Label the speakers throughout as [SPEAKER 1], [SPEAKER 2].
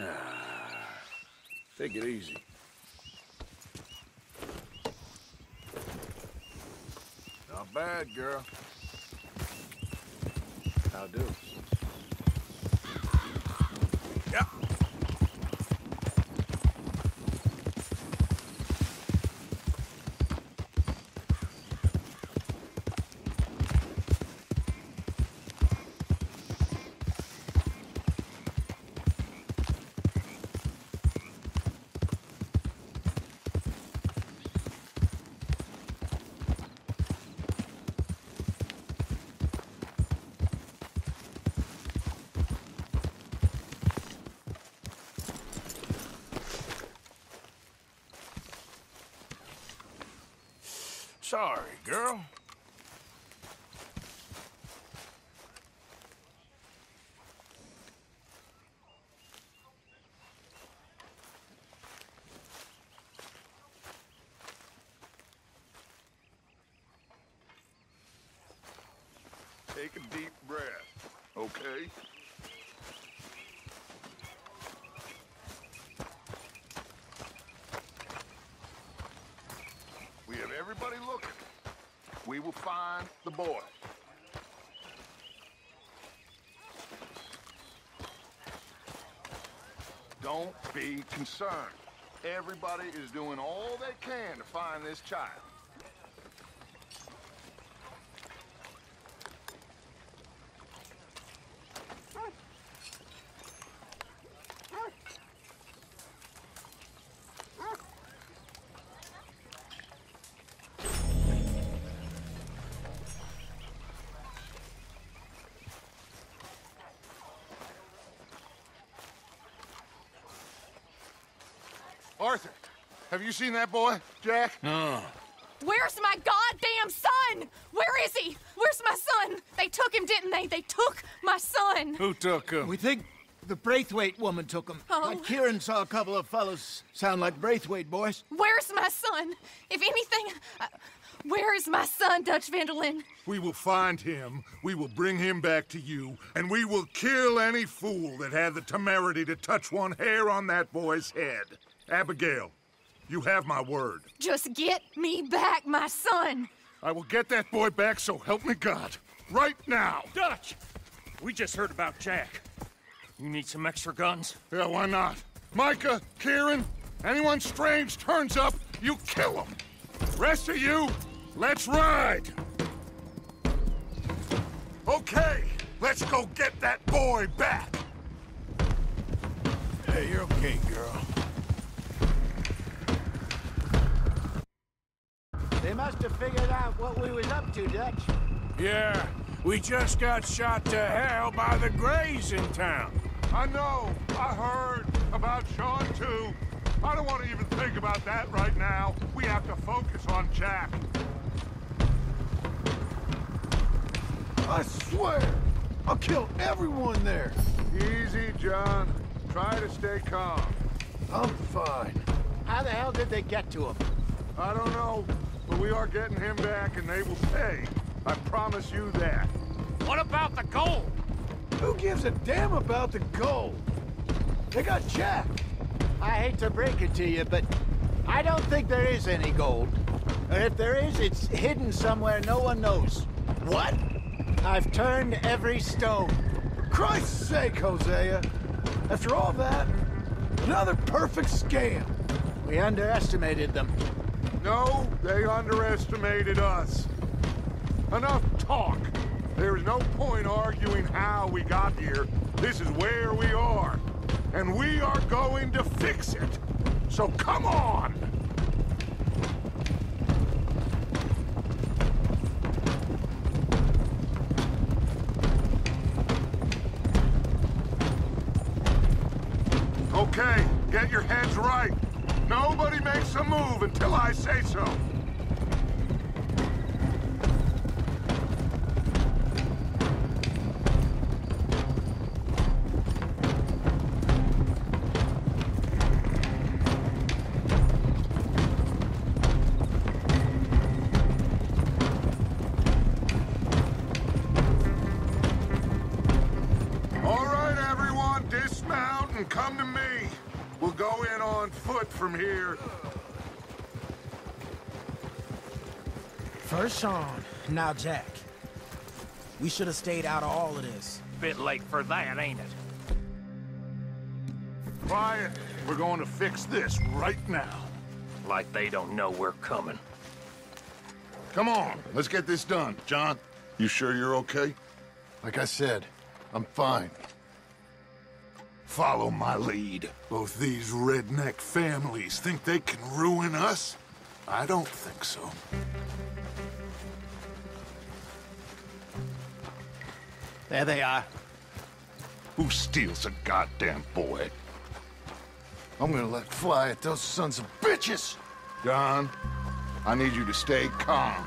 [SPEAKER 1] Ah. Take it easy. Not bad, girl. How do? Yeah. Sorry, girl.
[SPEAKER 2] Take a deep breath, okay? We have everybody looking. We will find the boy. Don't be concerned. Everybody is doing all they can to find this child. Arthur, have you seen that boy, Jack?
[SPEAKER 1] No.
[SPEAKER 3] Where's my goddamn son? Where is he? Where's my son? They took him, didn't they? They took my son.
[SPEAKER 1] Who took him?
[SPEAKER 4] We think the Braithwaite woman took him.
[SPEAKER 3] Oh.
[SPEAKER 4] Like Kieran saw a couple of fellows sound like Braithwaite boys.
[SPEAKER 3] Where's my son? If anything, uh, where is my son, Dutch van der Linde?
[SPEAKER 2] We will find him, we will bring him back to you, and we will kill any fool that had the temerity to touch one hair on that boy's head. Abigail, you have my word.
[SPEAKER 3] Just get me back, my son.
[SPEAKER 2] I will get that boy back, so help me God. Right now.
[SPEAKER 5] Dutch! We just heard about Jack. You need some extra guns?
[SPEAKER 2] Yeah, why not? Micah, Kieran, anyone strange turns up, you kill them. Rest of you, let's ride. Okay, let's go get that boy back.
[SPEAKER 1] Hey, you're okay, girl.
[SPEAKER 4] Must have figured out what we was up to, Dutch.
[SPEAKER 1] Yeah, we just got shot to hell by the Greys in town.
[SPEAKER 2] I know, I heard about Sean too. I don't want to even think about that right now. We have to focus on Jack.
[SPEAKER 6] I swear, I'll kill everyone there.
[SPEAKER 2] Easy, John. Try to stay calm.
[SPEAKER 6] I'm fine.
[SPEAKER 4] How the hell did they get to him?
[SPEAKER 2] I don't know, but we are getting him back and they will pay. I promise you that.
[SPEAKER 5] What about the gold?
[SPEAKER 6] Who gives a damn about the gold? They got Jack.
[SPEAKER 4] I hate to break it to you, but I don't think there is any gold. And if there is, it's hidden somewhere no one knows.
[SPEAKER 6] What?
[SPEAKER 4] I've turned every stone.
[SPEAKER 6] For Christ's sake, Hosea. After all that, another perfect scam.
[SPEAKER 4] We underestimated them.
[SPEAKER 2] No, they underestimated us. Enough talk. There is no point arguing how we got here. This is where we are. And we are going to fix it. So come on! Okay, get your heads right. Nobody makes a move until I say so. All right, everyone, dismount and come to me. We'll go in on foot from here.
[SPEAKER 7] First Sean, now Jack. We should have stayed out of all of this.
[SPEAKER 5] Bit late for that, ain't it?
[SPEAKER 2] Quiet. We're going to fix this right now.
[SPEAKER 5] Like they don't know we're coming.
[SPEAKER 2] Come on, let's get this done. John, you sure you're okay?
[SPEAKER 6] Like I said, I'm fine.
[SPEAKER 2] Follow my lead. Both these redneck families think they can ruin us? I don't think so.
[SPEAKER 4] There they are.
[SPEAKER 2] Who steals a goddamn boy?
[SPEAKER 6] I'm gonna let fly at those sons of bitches!
[SPEAKER 2] John, I need you to stay calm.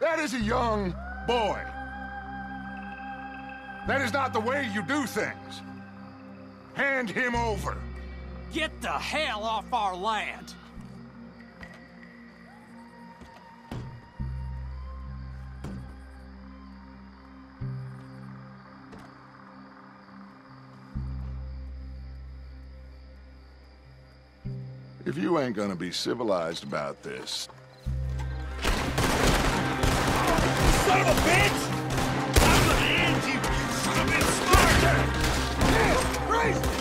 [SPEAKER 2] that is a young boy. That is not the way you do things. Hand him over.
[SPEAKER 8] Get the hell off our land!
[SPEAKER 2] If you ain't gonna be civilized about this,
[SPEAKER 5] Son of a bitch! I'm gonna end you! You should have been smarter!
[SPEAKER 2] watch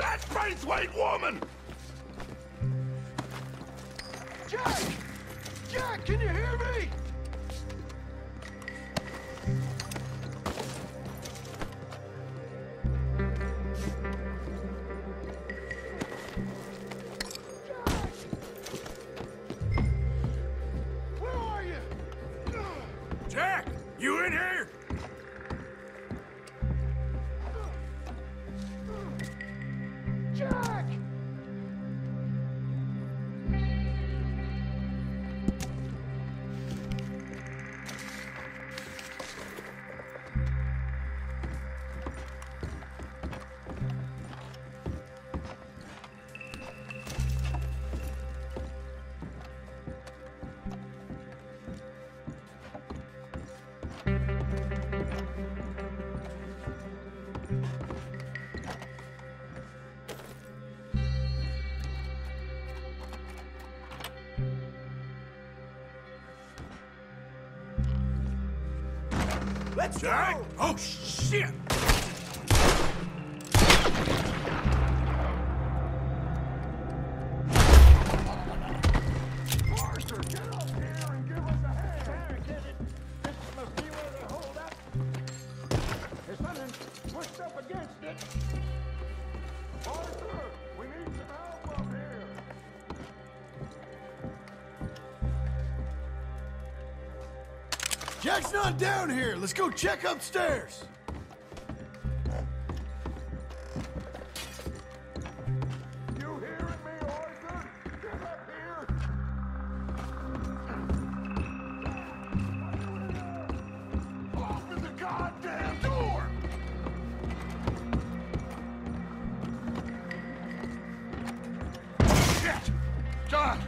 [SPEAKER 2] that Braithwaite woman!
[SPEAKER 6] Jack! Jack, can you hear me?
[SPEAKER 1] Let's Jack? go! Oh, shit!
[SPEAKER 6] on down here. Let's go check upstairs.
[SPEAKER 2] John!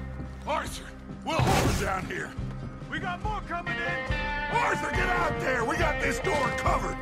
[SPEAKER 2] Arthur! Will hold it down here!
[SPEAKER 5] We got more coming in!
[SPEAKER 2] Arthur, get out there! We got this door covered!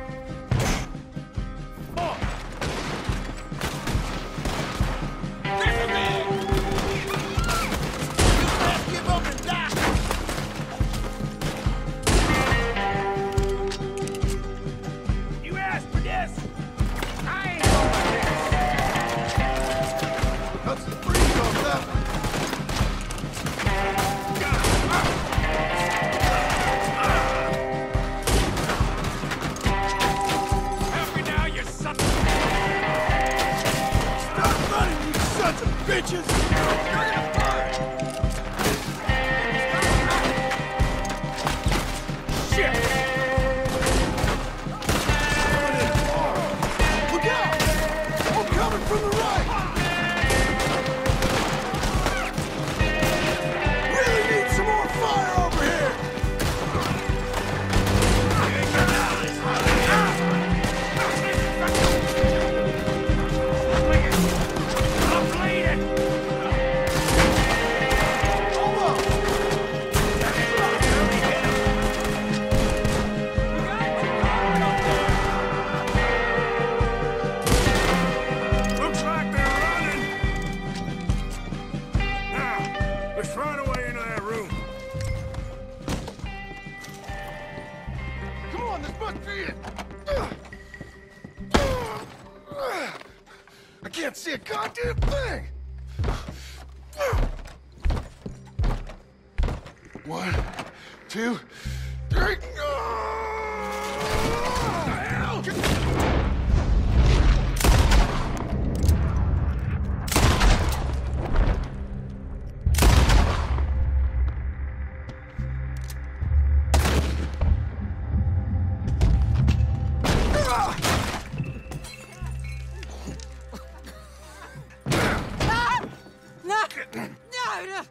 [SPEAKER 3] No! No! no.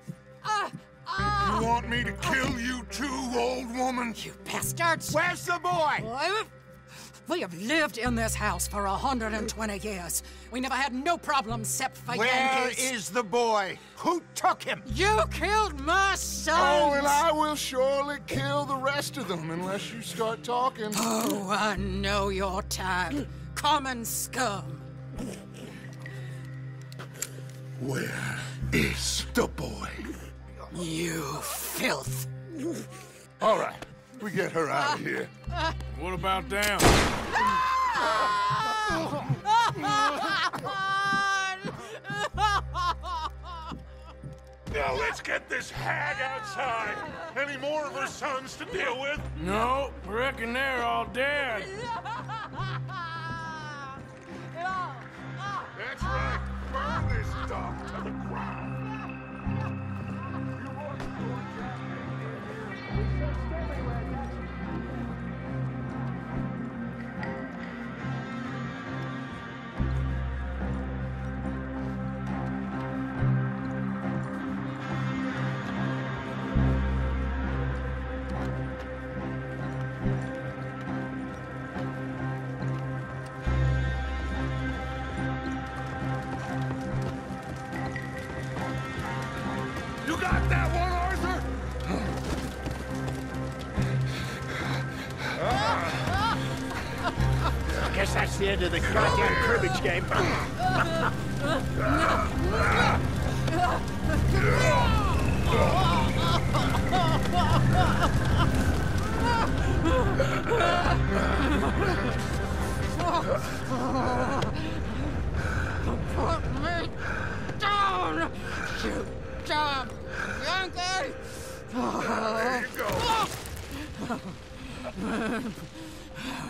[SPEAKER 3] Uh, uh,
[SPEAKER 2] You want me to kill you too, old woman?
[SPEAKER 3] you bastards!
[SPEAKER 4] Where's the boy?
[SPEAKER 3] Well, We have lived in this house for 120 years. We never had no problems except for
[SPEAKER 4] Where
[SPEAKER 3] Yankees.
[SPEAKER 4] is the boy? Who took him?
[SPEAKER 3] You killed my son!
[SPEAKER 2] Oh, and I will surely kill the rest of them unless you start talking.
[SPEAKER 3] Oh, I know your type. Common scum.
[SPEAKER 2] Where is the boy?
[SPEAKER 3] You filth.
[SPEAKER 2] All right, we get her out of here.
[SPEAKER 1] What about them?
[SPEAKER 2] Now let's get this hag outside. Any more of her sons to deal with?
[SPEAKER 1] No, reckon they're all dead.
[SPEAKER 2] That's right. Burn this stuff to the ground.
[SPEAKER 4] That's the goddamn cribbage game.
[SPEAKER 3] Put me down! You damn Yankee!
[SPEAKER 2] There you go.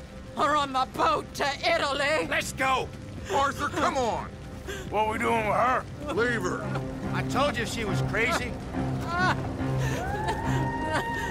[SPEAKER 3] or on the boat to Italy.
[SPEAKER 4] Let's go!
[SPEAKER 2] Arthur, come on.
[SPEAKER 1] What are we doing with her?
[SPEAKER 2] Leave her.
[SPEAKER 4] I told you she was crazy.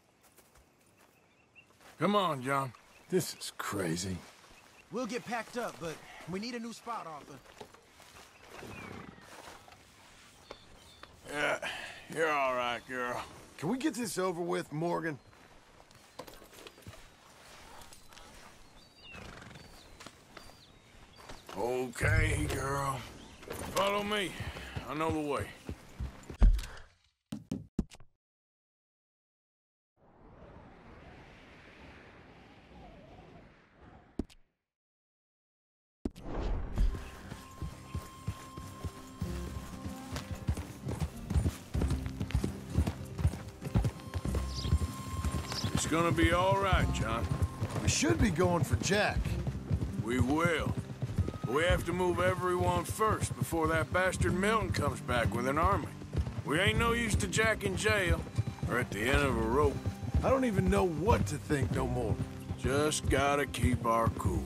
[SPEAKER 1] Come on, John.
[SPEAKER 6] This is crazy.
[SPEAKER 7] We'll get packed up, but we need a new spot, Arthur.
[SPEAKER 1] Yeah, you're all right, girl.
[SPEAKER 6] Can we get this over with, Morgan?
[SPEAKER 1] Okay, girl. Follow me. I know the way. Gonna be all right, John.
[SPEAKER 6] We should be going for Jack.
[SPEAKER 1] We will. But we have to move everyone first before that bastard Milton comes back with an army. We ain't no use to Jack in jail or at the end of a rope.
[SPEAKER 6] I don't even know what to think no more.
[SPEAKER 1] Just gotta keep our cool.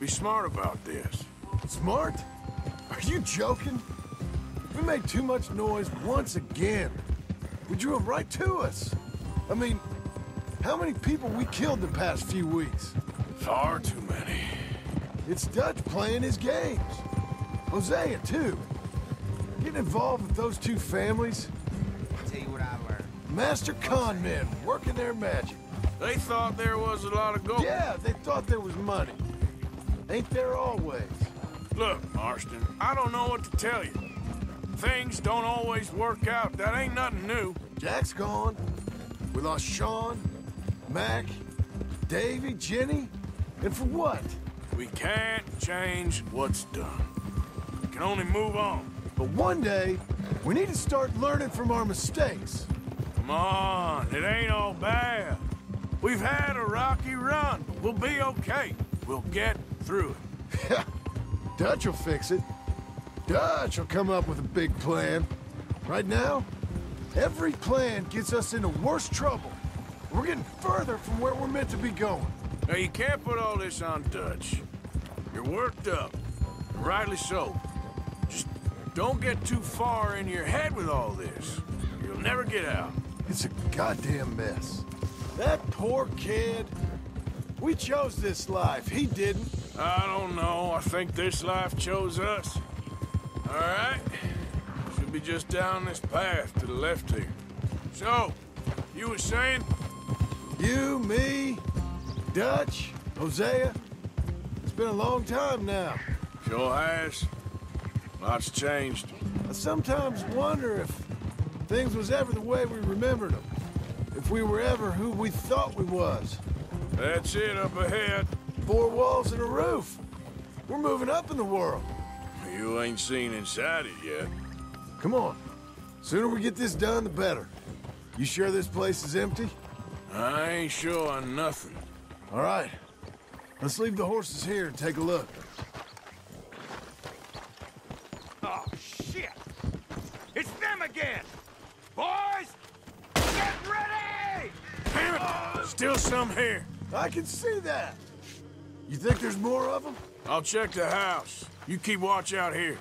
[SPEAKER 1] Be smart about this.
[SPEAKER 6] Smart? Are you joking? If we made too much noise once again. We drew them right to us. I mean, how many people we killed the past few weeks?
[SPEAKER 1] Far too many.
[SPEAKER 6] It's Dutch playing his games. Hosea, too. Getting involved with those two families.
[SPEAKER 7] I'll tell you what I learned.
[SPEAKER 6] Master con men working their magic.
[SPEAKER 1] They thought there was a lot of gold.
[SPEAKER 6] Yeah, they thought there was money. Ain't there always?
[SPEAKER 1] Look, Marston, I don't know what to tell you. Things don't always work out. That ain't nothing new.
[SPEAKER 6] Jack's gone. We lost Sean, Mac, Davy, Jenny. And for what?
[SPEAKER 1] We can't change what's done. We can only move on.
[SPEAKER 6] But one day, we need to start learning from our mistakes.
[SPEAKER 1] Come on, it ain't all bad. We've had a rocky run. But we'll be okay. We'll get through it.
[SPEAKER 6] Dutch will fix it. Dutch will come up with a big plan. Right now, every plan gets us into worse trouble. We're getting further from where we're meant to be going.
[SPEAKER 1] Now, you can't put all this on Dutch. You're worked up. Rightly so. Just don't get too far in your head with all this. You'll never get out.
[SPEAKER 6] It's a goddamn mess. That poor kid. We chose this life. He didn't.
[SPEAKER 1] I don't know. I think this life chose us. All right. Should be just down this path to the left here. So, you were saying?
[SPEAKER 6] You, me, Dutch, Hosea. It's been a long time now.
[SPEAKER 1] Sure has. Lots changed.
[SPEAKER 6] I sometimes wonder if things was ever the way we remembered them. If we were ever who we thought we was.
[SPEAKER 1] That's it up ahead.
[SPEAKER 6] Four walls and a roof. We're moving up in the world.
[SPEAKER 1] You ain't seen inside it yet.
[SPEAKER 6] Come on. Sooner we get this done, the better. You sure this place is empty?
[SPEAKER 1] I ain't sure on nothing.
[SPEAKER 6] All right. Let's leave the horses here and take a look.
[SPEAKER 5] Oh, shit! It's them again! Boys! Get ready!
[SPEAKER 1] Damn it! Oh. Still some here.
[SPEAKER 6] I can see that. You think there's more of them?
[SPEAKER 1] I'll check the house. You keep watch out here.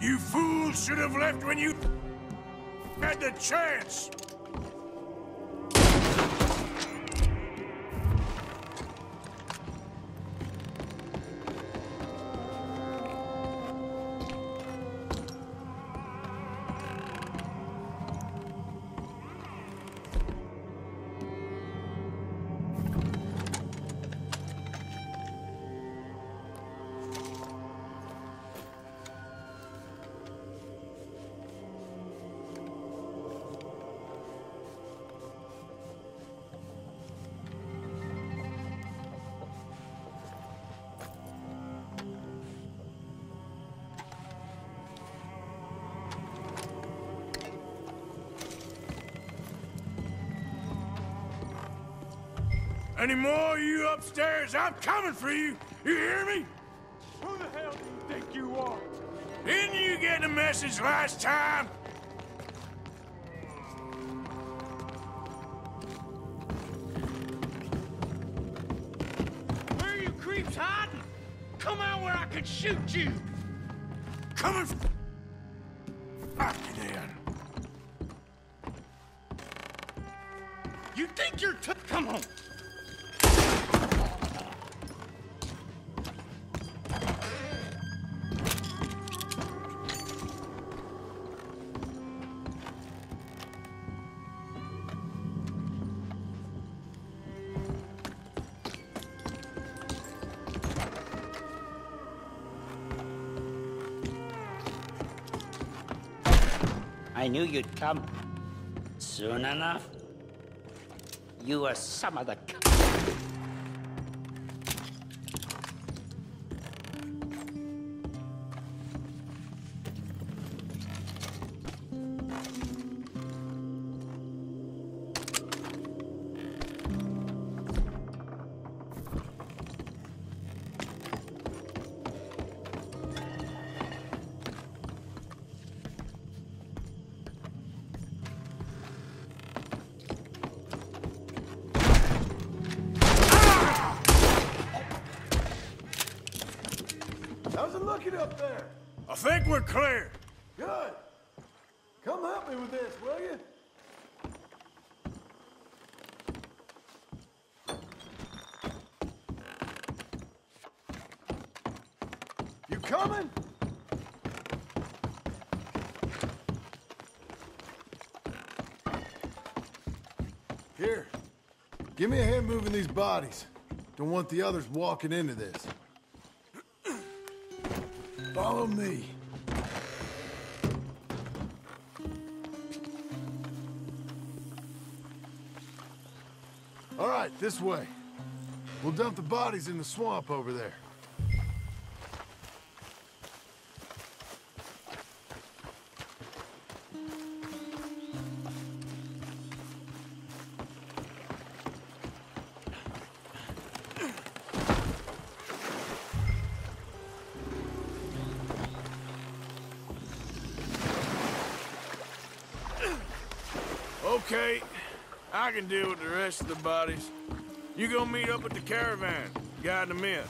[SPEAKER 5] You
[SPEAKER 1] fools should have left when you had the chance. Any more of you upstairs? I'm coming for you. You hear me?
[SPEAKER 5] Who the hell do you think you are?
[SPEAKER 1] Didn't you get the message last time?
[SPEAKER 5] Where are you creeps hiding? Come out where I can shoot you!
[SPEAKER 1] Coming for...
[SPEAKER 9] knew you'd come. Soon enough, you are some of
[SPEAKER 1] clear.
[SPEAKER 6] Good. Come help me with this, will you? You coming? Here. Give me a hand moving these bodies. Don't want the others walking into this. Follow me. All right, this way. We'll dump the bodies in the swamp over there.
[SPEAKER 1] Okay, I can with the rest of the bodies. You go meet up with the caravan, guide them in.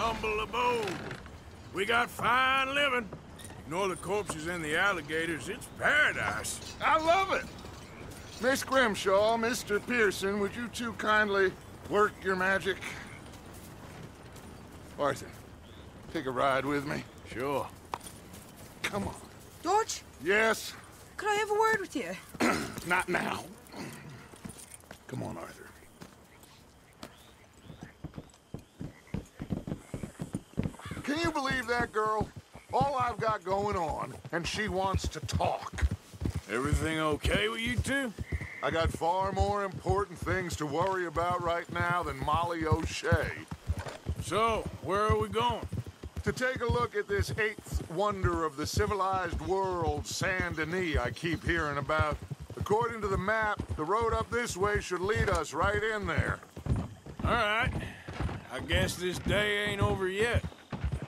[SPEAKER 1] Humble abode. We got fine living. Ignore the corpses and the alligators. It's paradise.
[SPEAKER 2] I love it. Miss Grimshaw, Mr. Pearson, would you two kindly work your magic? Arthur, take a ride with me.
[SPEAKER 1] Sure.
[SPEAKER 2] Come on.
[SPEAKER 10] George,
[SPEAKER 2] Yes,
[SPEAKER 10] could I have a word with you?
[SPEAKER 2] not now. Come on, Arthur. Can you believe that girl? All I've got going on, and she wants to talk.
[SPEAKER 1] Everything okay with you two?
[SPEAKER 2] I got far more important things to worry about right now than Molly O'Shea.
[SPEAKER 1] So, where are we going?
[SPEAKER 2] To take a look at this eighth wonder of the civilized world, Saint Denis, I keep hearing about. According to the map, the road up this way should lead us right in there.
[SPEAKER 1] All right. I guess this day ain't over yet.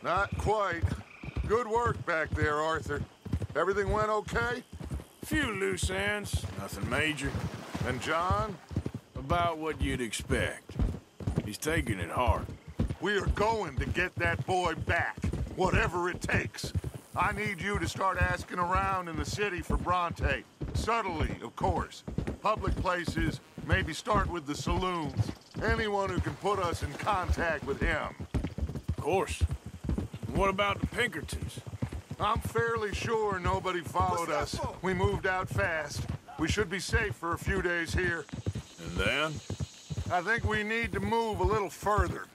[SPEAKER 2] Not quite. Good work back there, Arthur. Everything went okay?
[SPEAKER 1] Few loose ends, nothing major.
[SPEAKER 2] And John?
[SPEAKER 1] About what you'd expect. He's taking it hard.
[SPEAKER 2] We are going to get that boy back, whatever it takes. I need you to start asking around in the city for Bronte. Subtly, of course. Public places, maybe start with the saloons. Anyone who can put us in contact with him.
[SPEAKER 1] Of course. What about the Pinkertons?
[SPEAKER 2] I'm fairly sure nobody followed us. We moved out fast. We should be safe for a few days here.
[SPEAKER 1] And then?
[SPEAKER 2] I think we need to move a little further.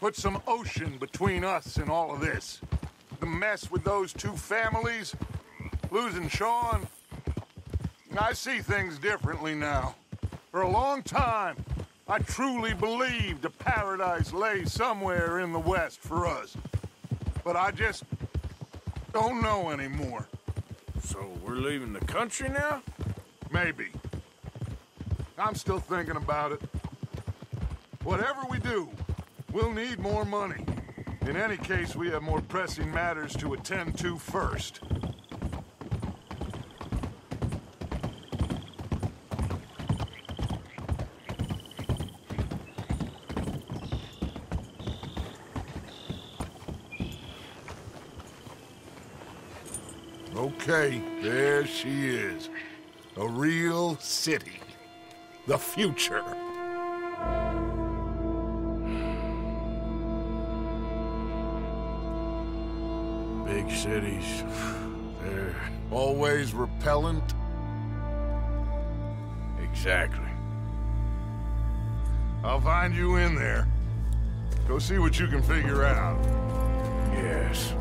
[SPEAKER 2] Put some ocean between us and all of this. The mess with those two families, losing Sean. I see things differently now. For a long time, I truly believed a paradise lay somewhere in the west for us. But I just don't know anymore.
[SPEAKER 1] So we're leaving the country now?
[SPEAKER 2] Maybe. I'm still thinking about it. Whatever we do, we'll need more money. In any case, we have more pressing matters to attend to first. Okay, there she is. A real city. The future.
[SPEAKER 1] Big cities. They're
[SPEAKER 2] always repellent.
[SPEAKER 1] Exactly.
[SPEAKER 2] I'll find you in there. Go see what you can figure out.
[SPEAKER 1] Yes.